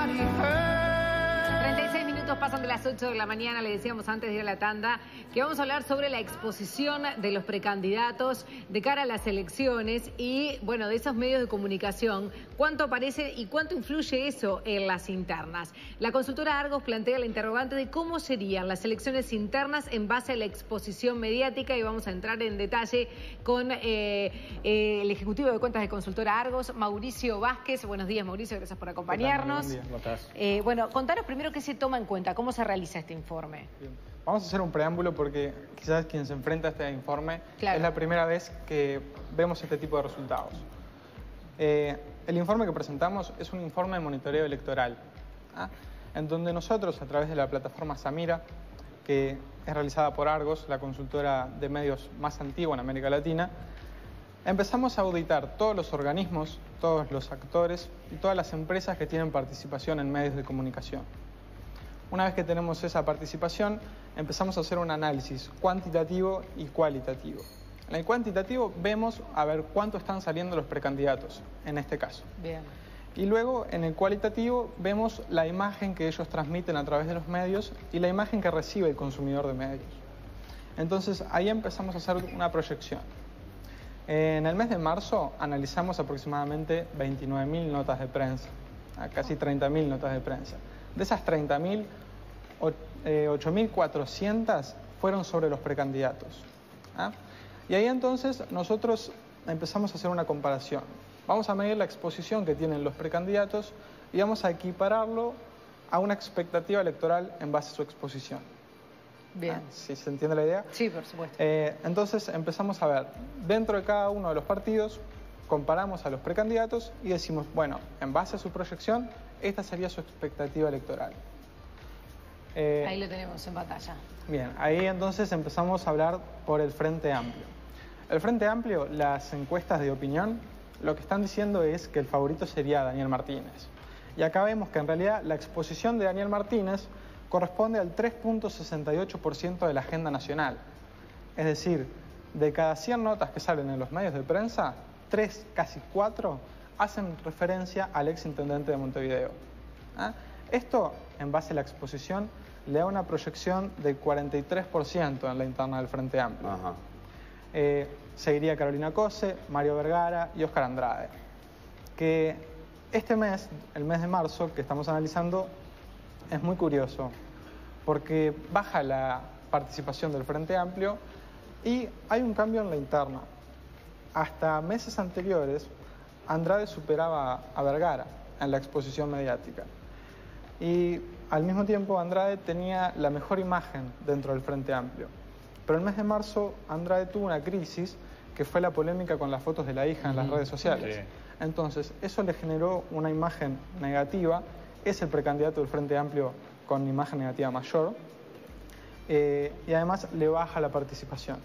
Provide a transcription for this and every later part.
body hurt. 36 minutos pasan de las 8 de la mañana, le decíamos antes de ir a la tanda, que vamos a hablar sobre la exposición de los precandidatos de cara a las elecciones y, bueno, de esos medios de comunicación, cuánto aparece y cuánto influye eso en las internas. La consultora Argos plantea la interrogante de cómo serían las elecciones internas en base a la exposición mediática y vamos a entrar en detalle con eh, eh, el ejecutivo de cuentas de consultora Argos, Mauricio Vázquez. Buenos días, Mauricio, gracias por acompañarnos. Buen día, ¿cómo estás? Eh, bueno, contanos primero qué se toma en cuenta, cómo se realiza este informe. Bien. Vamos a hacer un preámbulo porque quizás quien se enfrenta a este informe Claro. es la primera vez que vemos este tipo de resultados. Eh, el informe que presentamos es un informe de monitoreo electoral, ¿ah? en donde nosotros, a través de la plataforma Samira, que es realizada por Argos, la consultora de medios más antigua en América Latina, empezamos a auditar todos los organismos, todos los actores y todas las empresas que tienen participación en medios de comunicación. Una vez que tenemos esa participación, empezamos a hacer un análisis cuantitativo y cualitativo. En el cuantitativo vemos a ver cuánto están saliendo los precandidatos, en este caso. Bien. Y luego en el cualitativo vemos la imagen que ellos transmiten a través de los medios y la imagen que recibe el consumidor de medios. Entonces ahí empezamos a hacer una proyección. En el mes de marzo analizamos aproximadamente 29.000 notas de prensa, a casi 30.000 notas de prensa. De esas 30.000, o- eh, 8.400 fueron sobre los precandidatos. ¿ah? Y ahí entonces nosotros empezamos a hacer una comparación. Vamos a medir la exposición que tienen los precandidatos y vamos a equipararlo a una expectativa electoral en base a su exposición. Bien. Ah, ¿Sí se entiende la idea? Sí, por supuesto. Eh, entonces empezamos a ver, dentro de cada uno de los partidos, comparamos a los precandidatos y decimos, bueno, en base a su proyección, esta sería su expectativa electoral. Eh, Ahí lo tenemos en batalla. Bien, ahí entonces empezamos a hablar por el Frente Amplio. El Frente Amplio, las encuestas de opinión, lo que están diciendo es que el favorito sería Daniel Martínez. Y acá vemos que en realidad la exposición de Daniel Martínez corresponde al 3.68% de la agenda nacional. Es decir, de cada 100 notas que salen en los medios de prensa, 3, casi 4, hacen referencia al ex intendente de Montevideo. ¿Ah? Esto, en base a la exposición, le da una proyección del 43% en la interna del Frente Amplio. Ajá. Eh, seguiría Carolina Cose, Mario Vergara y Oscar Andrade. Que este mes, el mes de marzo que estamos analizando, es muy curioso porque baja la participación del Frente Amplio y hay un cambio en la interna. Hasta meses anteriores, Andrade superaba a Vergara en la exposición mediática. Y al mismo tiempo Andrade tenía la mejor imagen dentro del Frente Amplio. Pero el mes de marzo Andrade tuvo una crisis que fue la polémica con las fotos de la hija en las redes sociales. Sí. Entonces, eso le generó una imagen negativa. Es el precandidato del Frente Amplio con imagen negativa mayor. Eh, y además le baja la participación.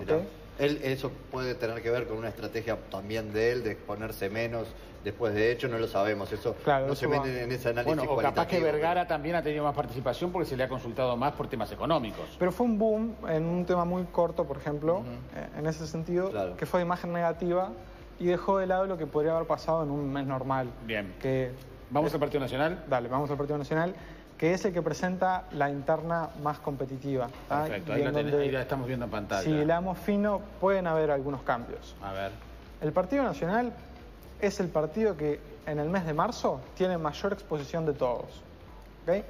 Ok. Él, eso puede tener que ver con una estrategia también de él, de exponerse menos después de hecho, no lo sabemos. Eso Claro, no eso se va. mete en ese análisis Bueno, o capaz que. Vergara también ha tenido más participación porque se le ha consultado más por temas económicos. Pero fue un boom en un tema muy corto, por ejemplo, eh, en ese sentido, Claro. que fue de imagen negativa y dejó de lado lo que podría haber pasado en un mes normal. Bien. Que, ¿Vamos al Partido Nacional? dale, vamos al Partido Nacional, que es el que presenta la interna más competitiva. Perfecto, ahí la, donde, ahí la estamos viendo en pantalla. Si le damos fino, pueden haber algunos cambios. A ver. El Partido Nacional es el partido que en el mes de marzo tiene mayor exposición de todos. ¿ok?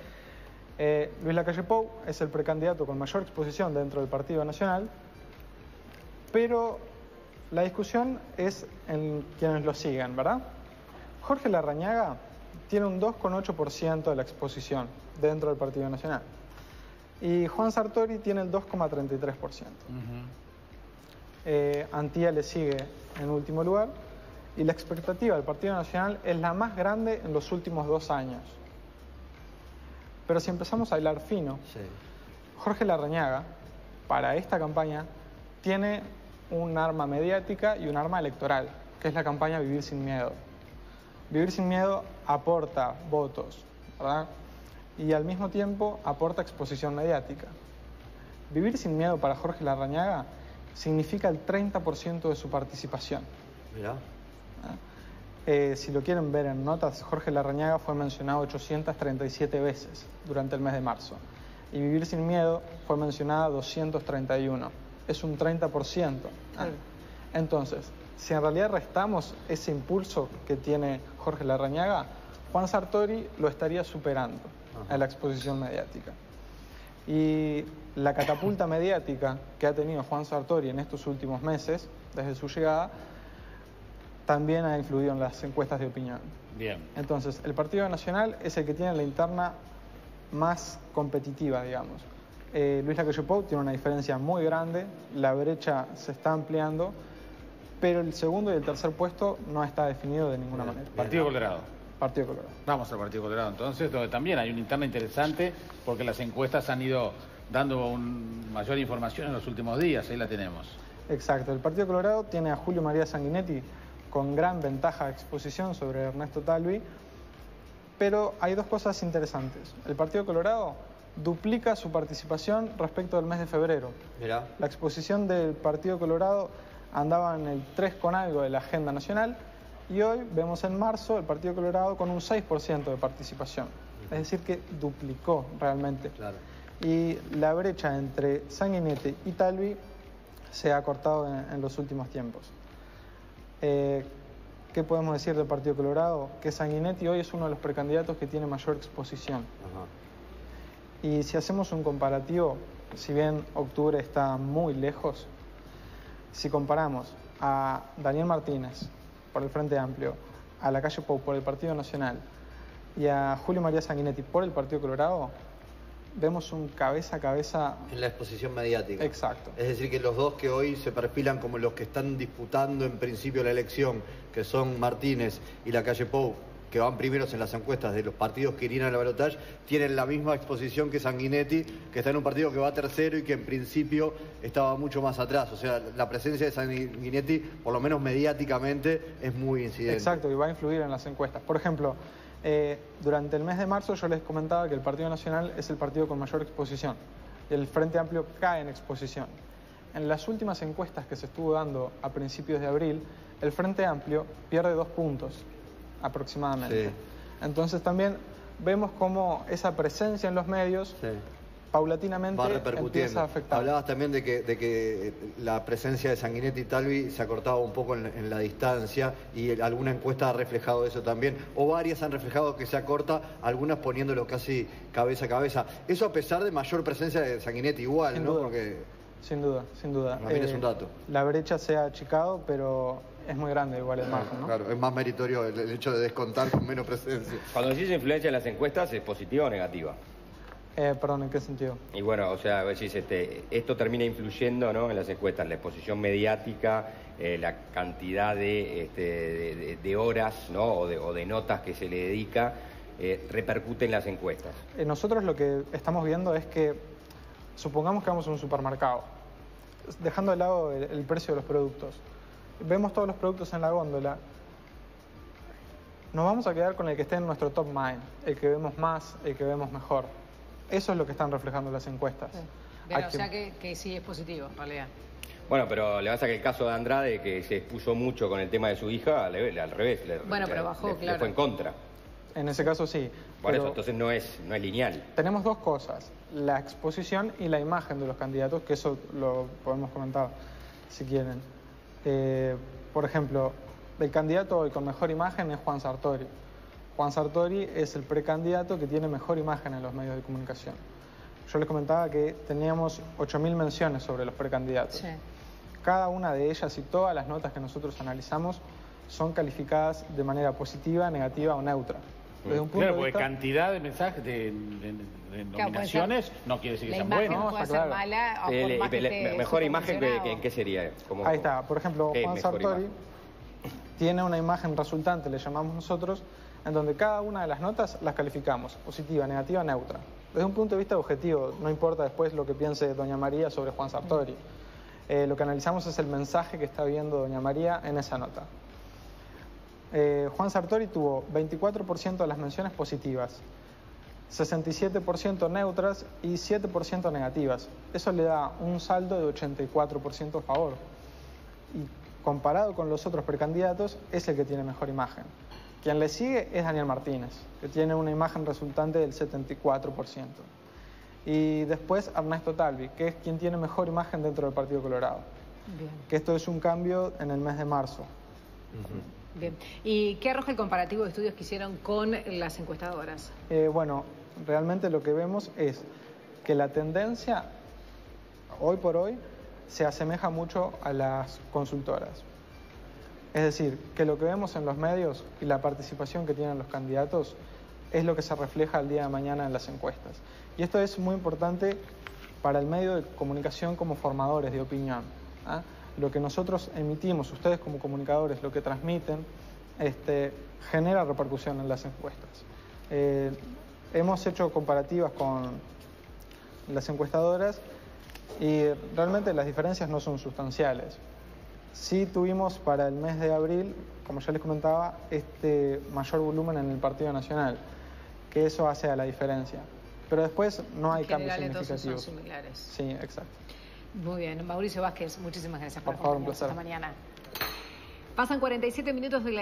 Eh, Luis Lacalle Pou es el precandidato con mayor exposición dentro del Partido Nacional, pero la discusión es en quienes lo siguen, ¿verdad? Jorge Larrañaga tiene un 2,8% de la exposición dentro del Partido Nacional. Y Juan Sartori tiene el 2,33%. Eh, Antía le sigue en último lugar y la expectativa del Partido Nacional es la más grande en los últimos dos años. Pero si empezamos a hilar fino, Sí. Jorge Larrañaga, para esta campaña, tiene un arma mediática y un arma electoral, que es la campaña Vivir sin Miedo. Vivir sin Miedo aporta votos, ¿verdad? Y al mismo tiempo aporta exposición mediática. Vivir sin Miedo para Jorge Larrañaga significa el 30% de su participación. Mirá. Eh, si lo quieren ver en notas, Jorge Larrañaga fue mencionado 837 veces durante el mes de marzo. Y Vivir sin Miedo fue mencionada 231. Es un 30%. Ah. Entonces, si en realidad restamos ese impulso que tiene Jorge Larrañaga, Juan Sartori lo estaría superando en la exposición mediática. Y la catapulta mediática que ha tenido Juan Sartori en estos últimos meses, desde su llegada, también ha influido en las encuestas de opinión. Bien. Entonces, el Partido Nacional es el que tiene la interna más competitiva, digamos. Eh, Luis Lacalle tiene una diferencia muy grande, la brecha se está ampliando, pero el segundo y el tercer puesto no está definido de ninguna manera. Partido Colorado. Partido Colorado. Vamos al Partido Colorado entonces, donde también hay una interna interesante porque las encuestas han ido dando un mayor información en los últimos días, ahí la tenemos. Exacto, el Partido Colorado tiene a Julio María Sanguinetti con gran ventaja de exposición sobre Ernesto Talvi, pero hay dos cosas interesantes. El Partido Colorado duplica su participación respecto del mes de febrero. Mirá. La exposición del Partido Colorado andaba en el 3 con algo de la agenda nacional y hoy vemos en marzo el Partido Colorado con un 6% de participación. Es decir, que duplicó realmente. Claro. Y la brecha entre Sanguinetti y Talvi se ha cortado en, en los últimos tiempos. Eh, ¿Qué podemos decir del Partido Colorado? Que Sanguinetti hoy es uno de los precandidatos que tiene mayor exposición. Ajá. Y si hacemos un comparativo, si bien octubre está muy lejos, si comparamos a Daniel Martínez por el Frente Amplio, a la calle Pou por el Partido Nacional y a Julio María Sanguinetti por el Partido Colorado, vemos un cabeza a cabeza En la exposición mediática. Exacto. Es decir, que los dos que hoy se perfilan como los que están disputando en principio la elección, que son Martínez y la calle Pou, que van primeros en las encuestas de los partidos que irían al balotaje, tienen la misma exposición que Sanguinetti, que está en un partido que va tercero y que en principio estaba mucho más atrás. O sea, la presencia de Sanguinetti, por lo menos mediáticamente, es muy incidente. Exacto, y va a influir en las encuestas. Por ejemplo, eh, durante el mes de marzo yo les comentaba que el Partido Nacional es el partido con mayor exposición. El Frente Amplio cae en exposición. En las últimas encuestas que se estuvo dando a principios de abril, el Frente Amplio pierde dos puntos aproximadamente. Sí. Entonces también vemos cómo esa presencia en los medios Sí. paulatinamente va empieza a afectar. Hablabas también de que, de que la presencia de Sanguinetti y Talvi se acortaba un poco en, en la distancia y el- alguna encuesta ha reflejado eso también, o varias han reflejado que se acorta, algunas poniéndolo casi cabeza a cabeza. Eso a pesar de mayor presencia de Sanguinetti igual, Sin ¿no? duda. Porque Sin duda, sin duda. Eh, También es un dato. La brecha se ha achicado, pero es muy grande igual el margen, ¿no? claro, es más meritorio el, el hecho de descontar con menos presencia. Cuando decís influencia en las encuestas, ¿es positiva o negativa? Eh, perdón, ¿en qué sentido? Y bueno, o sea, decís, este, esto termina influyendo ¿no? en las encuestas, la exposición mediática, eh, la cantidad de, este, de, de- de horas ¿no? o, de, o de notas que se le dedica, eh, repercute en las encuestas. Eh, nosotros lo que estamos viendo es que, supongamos que vamos a un supermercado, dejando de lado el, el precio de los productos, vemos todos los productos en la góndola, nos vamos a quedar con el que esté en nuestro top mind, el que vemos más, el que vemos mejor. Eso es lo que están reflejando las encuestas. Pero, Hay o que- sea que, que sí es positivo, en realidad. Bueno, pero le vas a que el caso de Andrade, que se expuso mucho con el tema de su hija, le- le- al revés, le, Bueno, pero bajó, le- le claro. fue en contra. En ese caso sí. Por eso, entonces no es, no es lineal. Tenemos dos cosas, la exposición y la imagen de los candidatos, que eso lo podemos comentar si quieren. Eh, por ejemplo, el candidato hoy con mejor imagen es Juan Sartori. Juan Sartori es el precandidato que tiene mejor imagen en los medios de comunicación. Yo les comentaba que teníamos 8.000 menciones sobre los precandidatos. Sí. Cada una de ellas y todas las notas que nosotros analizamos son calificadas de manera positiva, negativa o neutra. Desde un punto Claro, de porque vista- cantidad de mensajes de, de- de nominaciones no quiere decir que La sean buenos. No, puede ser claro. mala o Eh, que le- esté mejor imagen, que, que- ¿qué sería? ¿Cómo- Ahí está, por ejemplo, ¿Qué es Juan Sartori imagen? tiene una imagen resultante, le llamamos nosotros, en donde cada una de las notas las calificamos, positiva, negativa, neutra. Desde un punto de vista objetivo, no importa después lo que piense Doña María sobre Juan Sartori. Eh, lo que analizamos es el mensaje que está viendo Doña María en esa nota. Eh, Juan Sartori tuvo 24% de las menciones positivas, 67% neutras y 7% negativas. Eso le da un saldo de 84% a favor. Y comparado con los otros precandidatos, es el que tiene mejor imagen. Quien le sigue es Daniel Martínez, que tiene una imagen resultante del 74%. Y después Ernesto Talvi, que es quien tiene mejor imagen dentro del Partido Colorado. Bien. Que esto es un cambio en el mes de marzo. Bien. ¿Y qué arroja el comparativo de estudios que hicieron con las encuestadoras? Eh, bueno, realmente lo que vemos es que la tendencia hoy por hoy se asemeja mucho a las consultoras. Es decir, que lo que vemos en los medios y la participación que tienen los candidatos es lo que se refleja el día de mañana en las encuestas. Y esto es muy importante para el medio de comunicación como formadores de opinión. ¿ah? Lo que nosotros emitimos, ustedes como comunicadores, lo que transmiten, este, genera repercusión en las encuestas. Eh, hemos hecho comparativas con las encuestadoras y realmente las diferencias no son sustanciales. Sí tuvimos para el mes de abril, como ya les comentaba, este mayor volumen en el Partido Nacional, que eso hace a la diferencia. Pero después no hay En cambios general, son significativos. similares. Sí, exacto. Muy bien. Mauricio Vázquez, muchísimas gracias por, Por favor, un placer. esta mañana. Pasan 47 minutos de la